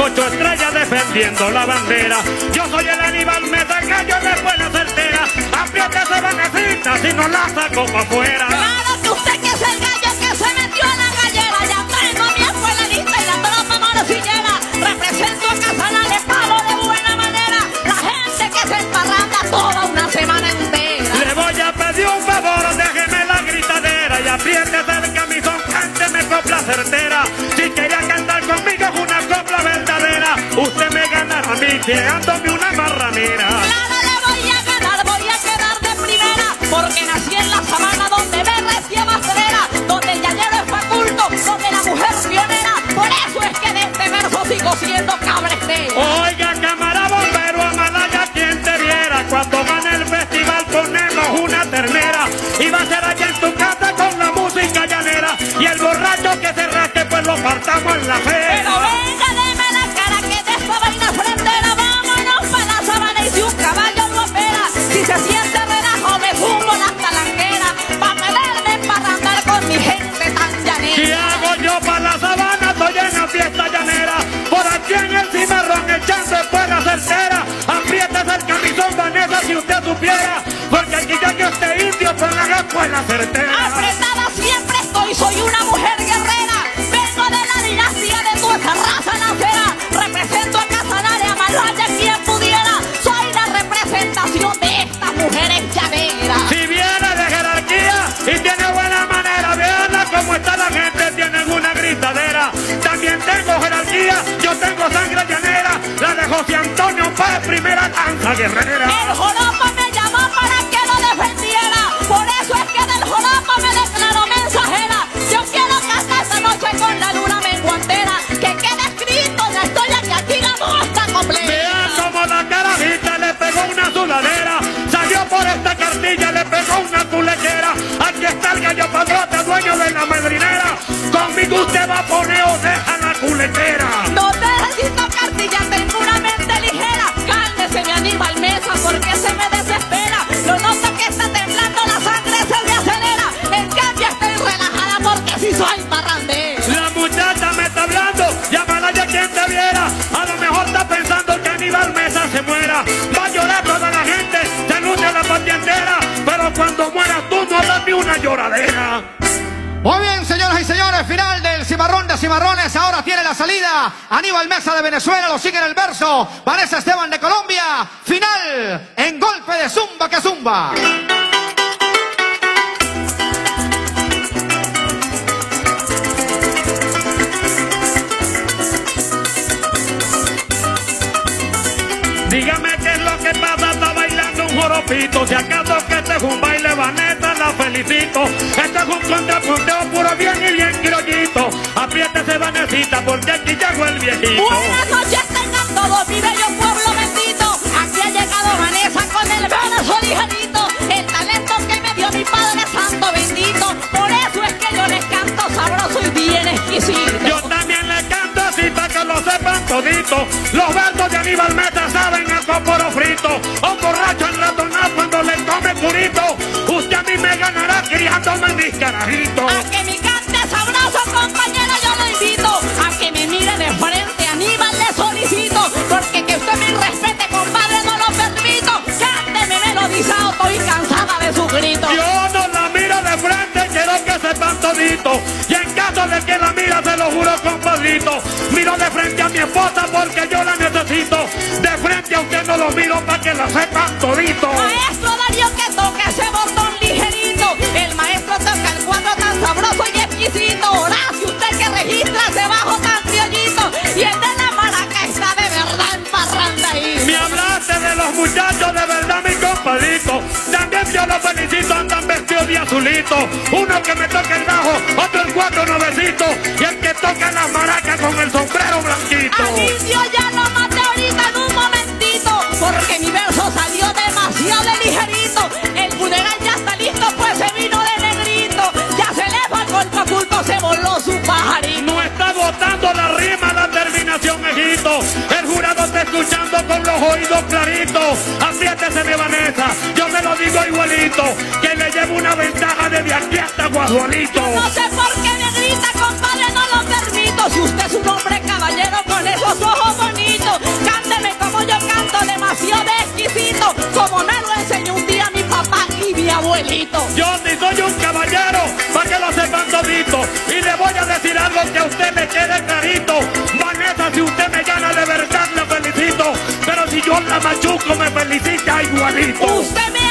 ocho estrellas defendiendo la bandera. Yo soy el Aníbal Meta, yo de buena certera. Apriétese, Vanecita, si no la saco pa' afuera. Claro que usted que es el gallo que se metió a la gallera. Ya tengo mi escuela lista y la tropa llega. Represento a Casanare, palo de buena manera. La gente que se emparranda toda una semana entera. Le voy a pedir un favor, déjeme la gritadera y apriétese el camisón, cánteme copla certera. Mí tirándome una marranera. Claro le voy a ganar, voy a quedar de primera. Porque nací en la sabana donde me recién acelera. Donde el llanero es faculto, donde la mujer pionera. Por eso es que de este verso sigo siendo cabretera. Oiga, cámara bombero, Amalaya, quien te viera. Cuando gane el festival ponemos una ternera. Y va a ser allá en tu casa con la música llanera. Y el borracho que se rasque, pues lo partamos en la Pero con la certera. Apretada siempre estoy, soy una mujer guerrera, vengo de la dinastía de tu esa raza nacera, represento a Casanare, a Malaya, quien pudiera, soy la representación de estas mujeres llaneras. Si viene de jerarquía y tiene buena manera, veanla como está la gente, tienen una gritadera. También tengo jerarquía, yo tengo sangre llanera, la de José Antonio Páez, primera danza guerrera. El joropo está el gallo padrote, dueño de la madrinera. Conmigo usted va a poner o deja la culetera. No necesito cartilla, tengo una mente ligera. Cálmese mi animal mesa porque se me desespera. Lo noto que está temblando, la sangre se me acelera. En cambio estoy relajada porque si soy parrandera. La muchacha me está hablando, llámala ya quien te viera. A lo mejor está pensando Pero cuando mueras tú no das ni una lloradera. Muy bien, señoras y señores, final del cimarrón de cimarrones. Ahora tiene la salida. Aníbal Mesa de Venezuela lo sigue en el verso. Vanessa Esteban de Colombia. Final en golpe de zumba que zumba. Dígame qué es lo que pasa, un joropito. Si acaso que este es un baile vaneta, la felicito. Este es un contrapunteo puro bien y bien criollito. Apriétese, Vanesita, porque aquí llegó el viejito. Buenas noches tengan todos, mi bello pueblo bendito. Aquí ha llegado Vanessa con el brazo ligerito. El talento que me dio mi Padre Santo bendito. Por eso es que yo les canto sabroso y bien exquisito. Yo también le canto así para que lo sepan todito. Los versos de Aníbal Meta saben a coporo frito. Un borracho enratonado A que mi cante sabroso, compañero, yo lo invito. A que me mire de frente, Aníbal, le solicito. Porque que usted me respete, compadre, no lo permito. Cánteme melodizado, estoy cansada de su grito. Yo no la miro de frente, quiero que sepan todito. Y en caso de que la mira, se lo juro, compadrito. Miro de frente a mi esposa porque yo la necesito. De frente a usted no lo miro para que la sepan todito. Yo los felicito, andan vestidos de azulito. Uno que me toca el bajo, otro el cuatro novecito. Y el que toca la maraca con el sombrero blanquito. Al indio ya lo maté ahorita en un momentito. Porque mi verso salió demasiado de ligerito. El funeral ya está listo, pues se vino de negrito. Ya se le fue el golpe oculto, se voló su pajarito. No está botando la rima, la terminación, ejito. El jurado está escuchando con los oídos claritos. Apriétese mi Vanessa, igualito, que le llevo una ventaja de aquí hasta Guajolito. No sé por qué me grita, compadre, no lo permito. Si usted es un hombre caballero con esos ojos bonitos, cánteme como yo canto, demasiado exquisito, como me lo enseñó un día mi papá y mi abuelito. Yo ni soy un caballero, para que lo sepan todito, y le voy a decir algo que a usted me quede clarito. Vanessa, si usted me gana de verdad, la felicito, pero si yo la machuco, me felicita igualito. Usted me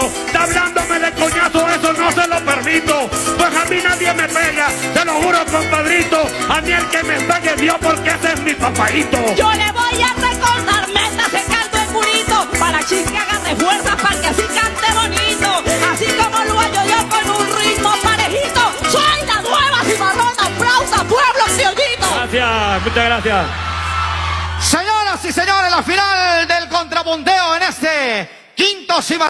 hermanito. Está hablándome de coñazo, eso no se lo permito. Pues a mí nadie me pega, te lo juro compadrito. A mí el que me pegue Dios porque ese es mi papadito. Yo le voy a recordar, métase caldo en purito para que haga fuerza para que así cante bonito. Así como lo hago yo con un ritmo parejito. Soy la nueva cimarrona, flauta, pueblo criollito. Gracias, muchas gracias. Señoras y señores, la final del contrapunteo en este quinto cimarrón.